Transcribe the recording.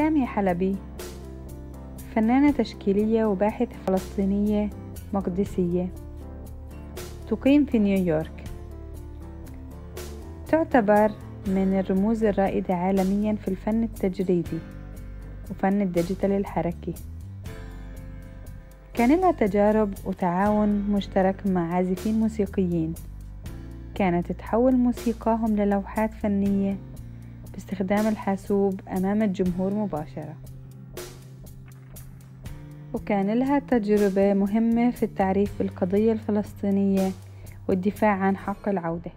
سامية حلبي. فنانة تشكيلية وباحثة فلسطينية مقدسية. تقيم في نيويورك. تعتبر من الرموز الرائدة عالميا في الفن التجريدي وفن الديجيتال الحركي. كان لها تجارب وتعاون مشترك مع عازفين موسيقيين. كانت تحول موسيقاهم للوحات فنية باستخدام الحاسوب أمام الجمهور مباشرة. وكان لها تجربة مهمة في التعريف بالقضية الفلسطينية والدفاع عن حق العودة.